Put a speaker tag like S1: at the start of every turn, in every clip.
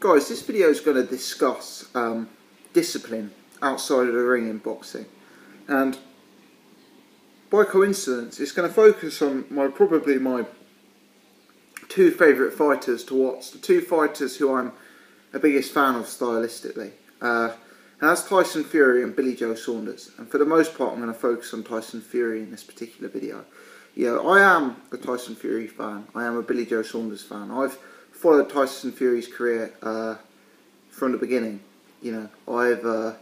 S1: guys, this video is going to discuss um, discipline outside of the ring in boxing, and by coincidence, it's going to focus on my probably my two favourite fighters to watch, the two fighters who I'm the biggest fan of stylistically, uh, and that's Tyson Fury and Billy Joe Saunders. And for the most part, I'm going to focus on Tyson Fury in this particular video. Yeah, I am a Tyson Fury fan. I am a Billy Joe Saunders fan. I've followed Tyson Fury's career uh, from the beginning. You know, I've uh,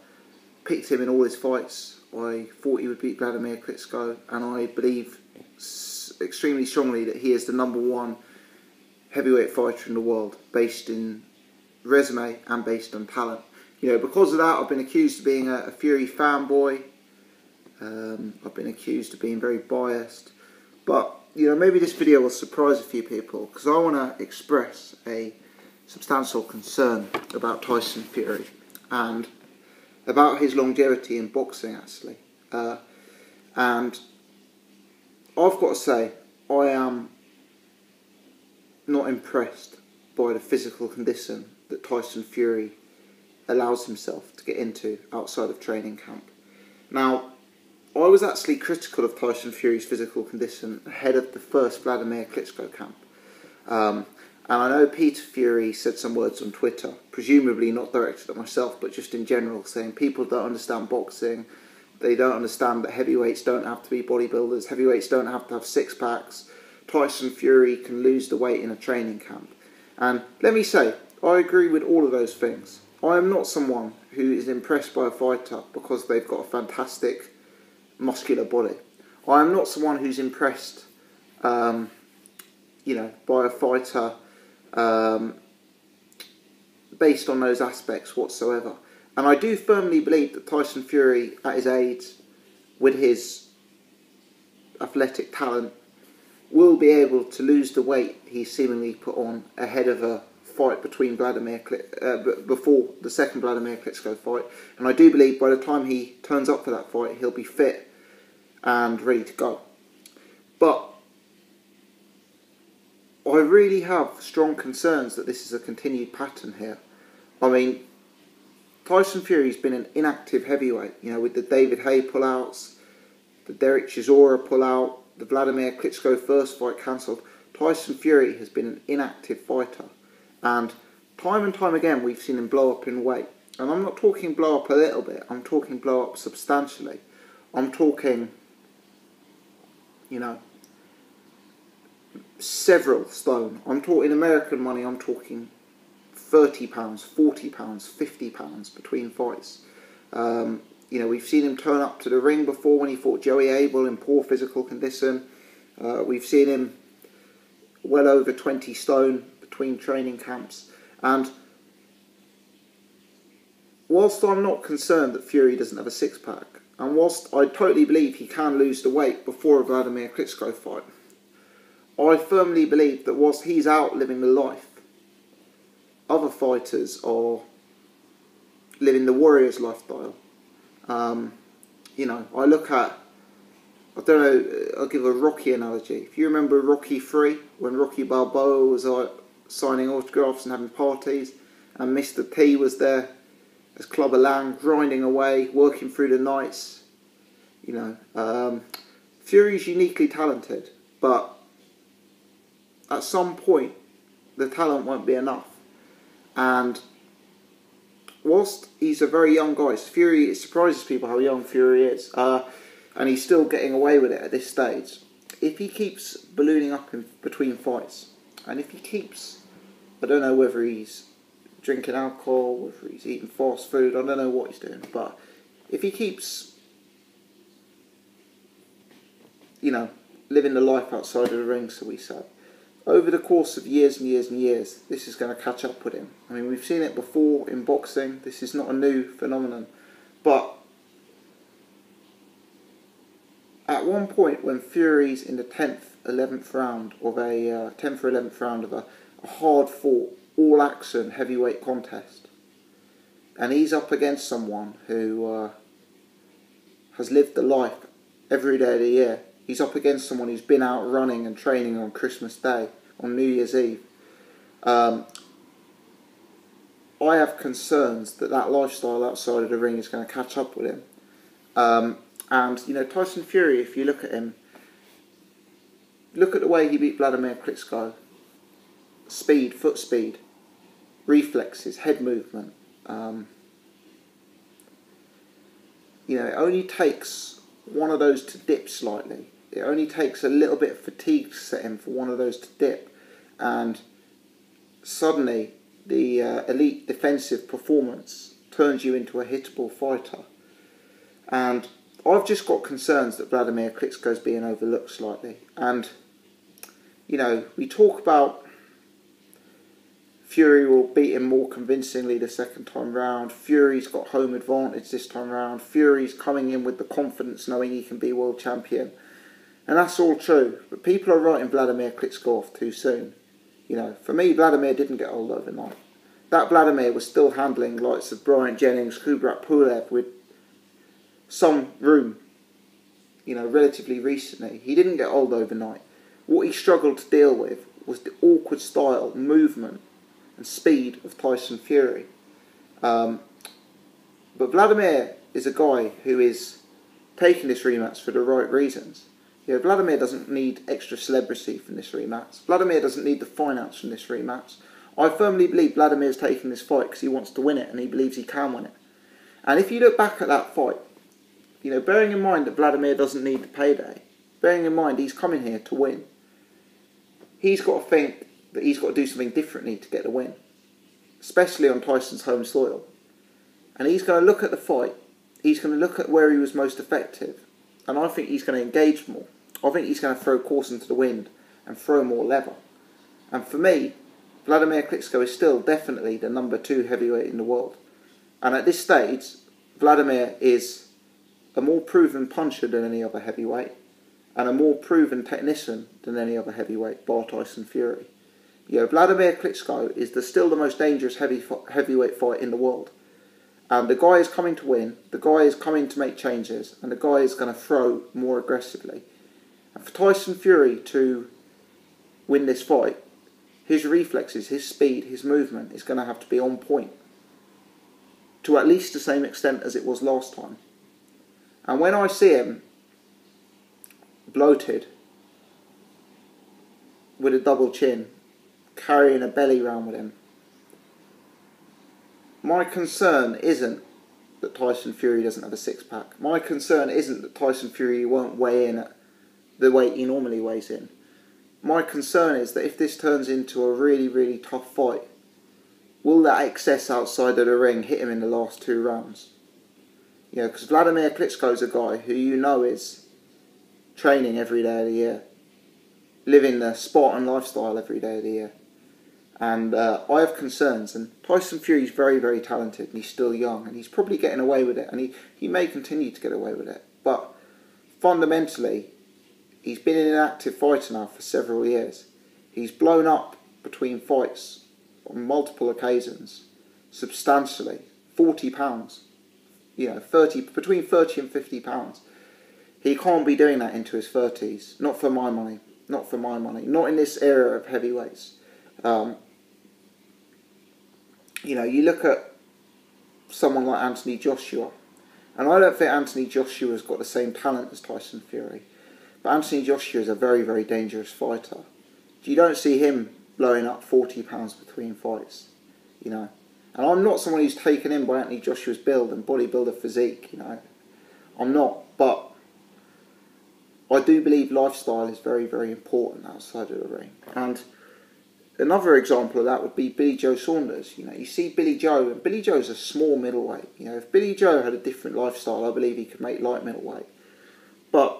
S1: picked him in all his fights. I thought he would beat Wladimir Klitschko, and I believe extremely strongly that he is the number one heavyweight fighter in the world, based in resume and based on talent. You know, because of that, I've been accused of being a, a Fury fanboy. Um, I've been accused of being very biased, but you know, maybe this video will surprise a few people because I want to express a substantial concern about Tyson Fury and about his longevity in boxing, actually. Uh, and I've got to say, I am not impressed by the physical condition that Tyson Fury allows himself to get into outside of training camp. Now, I was actually critical of Tyson Fury's physical condition ahead of the first Wladimir Klitschko camp. Um, and I know Peter Fury said some words on Twitter, presumably not directed at myself, but just in general, saying people don't understand boxing, they don't understand that heavyweights don't have to be bodybuilders, heavyweights don't have to have six packs. Tyson Fury can lose the weight in a training camp. And let me say, I agree with all of those things. I am not someone who is impressed by a fighter because they've got a fantastic muscular body. I am not someone who's impressed, um, you know, by a fighter um, based on those aspects whatsoever. And I do firmly believe that Tyson Fury, at his age, with his athletic talent, will be able to lose the weight he seemingly put on ahead of a fight between Wladimir uh, before the second Wladimir Klitschko fight, and I do believe by the time he turns up for that fight, he'll be fit and ready to go. But I really have strong concerns that this is a continued pattern here. I mean, Tyson Fury's been an inactive heavyweight, you know, with the David Haye pullouts, the Derek Chisora pullout, the Wladimir Klitschko first fight cancelled. Tyson Fury has been an inactive fighter, and time and time again we've seen him blow up in weight. And I'm not talking blow up a little bit, I'm talking blow up substantially. I'm talking you know, several stone. I'm talking American money, I'm talking £30, £40, £50 between fights. Um, you know, we've seen him turn up to the ring before when he fought Joey Abell in poor physical condition. Uh, we've seen him well over 20 stone between training camps. And whilst I'm not concerned that Fury doesn't have a six pack, and whilst I totally believe he can lose the weight before a Wladimir Klitschko fight, I firmly believe that whilst he's out living the life, other fighters are living the warrior's lifestyle. Um, you know, I look at, I don't know, I'll give a Rocky analogy. If you remember Rocky 3, when Rocky Balboa was uh, signing autographs and having parties, and Mr. T was there as Clubber grinding away, working through the nights. You know, um, Fury's uniquely talented, but at some point, the talent won't be enough. And whilst he's a very young guy, Fury it surprises people how young Fury is, uh, and he's still getting away with it at this stage. If he keeps ballooning up in between fights, and if he keeps, I don't know whether he's drinking alcohol, whether he's eating fast food, I don't know what he's doing, but if he keeps, you know, living the life outside of the ring, so we say, over the course of years and years and years, this is going to catch up with him. I mean, we've seen it before in boxing, this is not a new phenomenon, but at one point when Fury's in the 10th, 11th round of a uh, 10th or 11th round of a, a hard fought all action heavyweight contest. And he's up against someone who uh, has lived the life every day of the year. He's up against someone who's been out running and training on Christmas Day, on New Year's Eve. Um, I have concerns that that lifestyle outside of the ring is going to catch up with him. Um, and you know Tyson Fury, if you look at him, look at the way he beat Wladimir Klitschko. Speed, foot speed, reflexes, head movement. Um, you know, it only takes one of those to dip slightly. It only takes a little bit of fatigue to set him for one of those to dip, and suddenly the uh, elite defensive performance turns you into a hittable fighter. And I've just got concerns that Wladimir Klitschko's being overlooked slightly. And, you know, we talk about Fury will beat him more convincingly the second time round. Fury's got home advantage this time round. Fury's coming in with the confidence knowing he can be world champion. And that's all true. But people are writing Wladimir Klitschko off too soon. You know, for me, Wladimir didn't get old overnight. That Wladimir was still handling likes of Bryant Jennings, Kubrat Pulev with some room, you know, relatively recently. He didn't get old overnight. What he struggled to deal with was the awkward style, movement, and speed of Tyson Fury. Um, but Wladimir is a guy who is taking this rematch for the right reasons. You know, Wladimir doesn't need extra celebrity from this rematch. Wladimir doesn't need the finance from this rematch. I firmly believe Wladimir is taking this fight because he wants to win it and he believes he can win it. And if you look back at that fight, you know, bearing in mind that Wladimir doesn't need the payday, bearing in mind he's coming here to win, he's got to think that he's got to do something differently to get the win, especially on Tyson's home soil. And he's going to look at the fight, he's going to look at where he was most effective, and I think he's going to engage more. I think he's going to throw caution to the wind and throw more level. And for me, Wladimir Klitschko is still definitely the number two heavyweight in the world. And at this stage, Wladimir is a more proven puncher than any other heavyweight and a more proven technician than any other heavyweight, bar Tyson Fury. You know, Wladimir Klitschko is the, still the most dangerous heavy, heavyweight fight in the world. And the guy is coming to win, the guy is coming to make changes, and the guy is going to throw more aggressively. And for Tyson Fury to win this fight, his reflexes, his speed, his movement is going to have to be on point to at least the same extent as it was last time. And when I see him bloated with a double chin, carrying a belly round with him, my concern isn't that Tyson Fury doesn't have a six pack. My concern isn't that Tyson Fury won't weigh in at the weight he normally weighs in. My concern is that if this turns into a really, really tough fight, will that excess outside of the ring hit him in the last two rounds? You know, because Wladimir Klitschko is a guy who you know is training every day of the year, living the Spartan lifestyle every day of the year. And uh, I have concerns. And Tyson Fury is very, very talented, and he's still young, and he's probably getting away with it, and he, he may continue to get away with it. But fundamentally, he's been an active fighter now for several years. He's blown up between fights on multiple occasions, substantially, forty pounds you know, 30, between 30 and 50 pounds. He can't be doing that into his 30s. Not for my money. Not for my money. Not in this era of heavyweights. Um, you know, you look at someone like Anthony Joshua, and I don't think Anthony Joshua's got the same talent as Tyson Fury. But Anthony Joshua is a very, very dangerous fighter. You don't see him blowing up 40 pounds between fights, you know. And I'm not someone who's taken in by Anthony Joshua's build and bodybuilder physique, you know. I'm not, but I do believe lifestyle is very, very important outside of the ring. And another example of that would be Billy Joe Saunders. You know, you see Billy Joe, and Billy Joe's a small middleweight. You know, if Billy Joe had a different lifestyle, I believe he could make light middleweight. But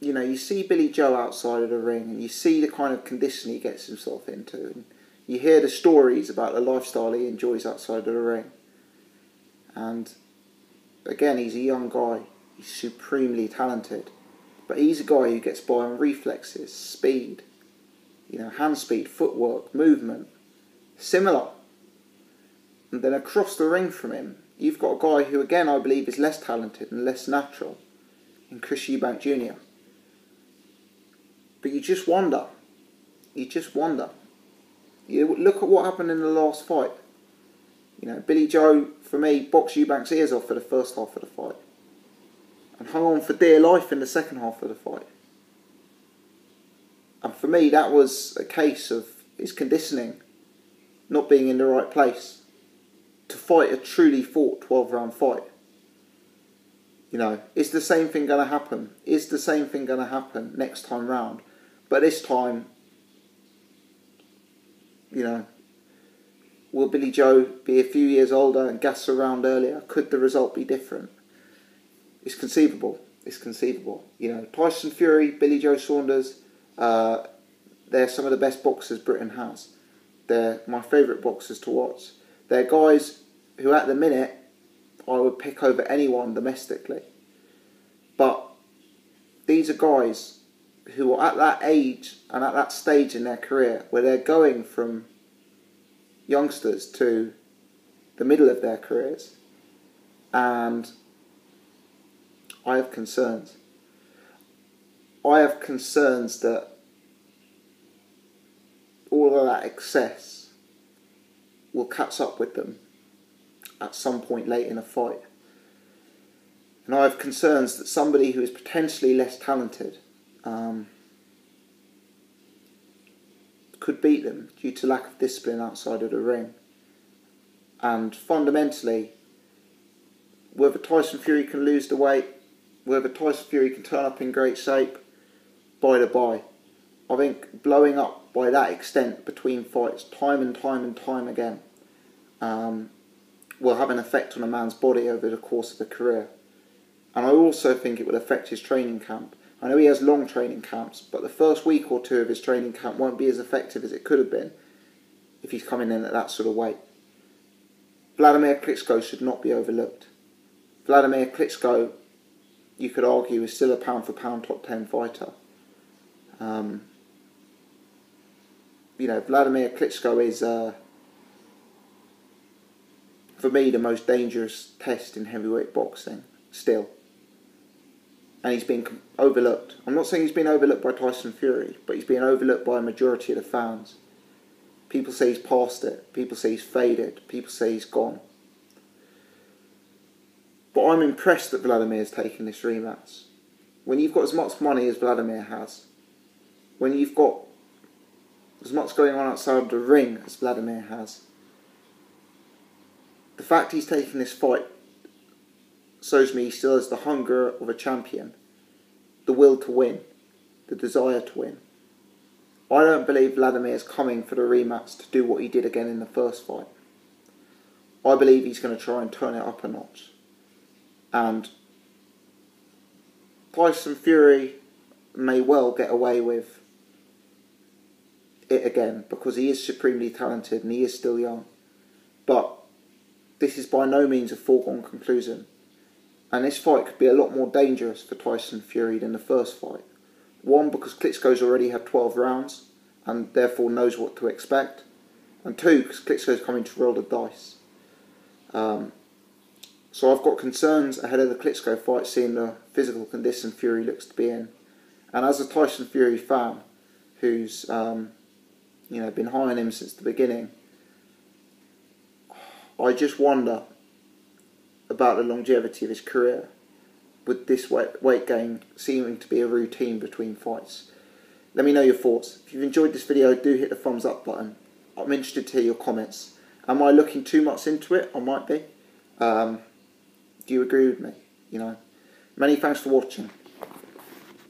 S1: you know, you see Billy Joe outside of the ring, and you see the kind of condition he gets himself into. And, you hear the stories about the lifestyle he enjoys outside of the ring. And again, he's a young guy. He's supremely talented. But he's a guy who gets by on reflexes, speed, you know, hand speed, footwork, movement. Similar. And then across the ring from him, you've got a guy who, again, I believe is less talented and less natural in Chris Eubank Jr. But you just wonder. You just wonder you look at what happened in the last fight You know, Billy Joe, for me, boxed Eubank's ears off for the first half of the fight. And hung on for dear life in the second half of the fight. And for me, that was a case of his conditioning not being in the right place to fight a truly fought 12 round fight. You know, is the same thing going to happen? Is the same thing going to happen next time round? But this time, you know, will Billy Joe be a few years older and gas around earlier? Could the result be different? It's conceivable. It's conceivable. You know, Tyson Fury, Billy Joe Saunders, uh, they're some of the best boxers Britain has. They're my favourite boxers to watch. They're guys who, at the minute, I would pick over anyone domestically. But these are guys who are at that age and at that stage in their career where they're going from youngsters to the middle of their careers. And I have concerns. I have concerns that all of that excess will catch up with them at some point late in a fight. And I have concerns that somebody who is potentially less talented um, could beat them due to lack of discipline outside of the ring. And fundamentally, whether Tyson Fury can lose the weight, whether Tyson Fury can turn up in great shape, by the by. I think blowing up by that extent between fights, time and time and time again, um, will have an effect on a man's body over the course of a career. And I also think it will affect his training camp. I know he has long training camps, but the first week or two of his training camp won't be as effective as it could have been if he's coming in at that sort of weight. Wladimir Klitschko should not be overlooked. Wladimir Klitschko, you could argue, is still a pound for pound top 10 fighter. Um, you know, Wladimir Klitschko is. Uh, for me, the most dangerous test in heavyweight boxing, still. And he's been overlooked. I'm not saying he's been overlooked by Tyson Fury, but he's been overlooked by a majority of the fans. People say he's past it, people say he's faded, people say he's gone. But I'm impressed that Wladimir's taking this rematch. When you've got as much money as Wladimir has, when you've got as much going on outside the ring as Wladimir has, the fact he's taking this fight shows me he still has the hunger of a champion, the will to win, the desire to win. I don't believe Wladimir is coming for the rematch to do what he did again in the first fight. I believe he's going to try and turn it up a notch. And Tyson Fury may well get away with it again because he is supremely talented and he is still young. But this is by no means a foregone conclusion. And this fight could be a lot more dangerous for Tyson Fury than the first fight. One, because Klitschko's already had 12 rounds and therefore knows what to expect. And two, because Klitschko's coming to roll the dice. Um, so I've got concerns ahead of the Klitschko fight, seeing the physical condition Fury looks to be in. And as a Tyson Fury fan, who's um, you know been high on him since the beginning, I just wonder about the longevity of his career with this weight, weight gain seeming to be a routine between fights. Let me know your thoughts. If you've enjoyed this video, do hit the thumbs up button. I'm interested to hear your comments. Am I looking too much into it? I might be. Um, do you agree with me? You know. Many thanks for watching.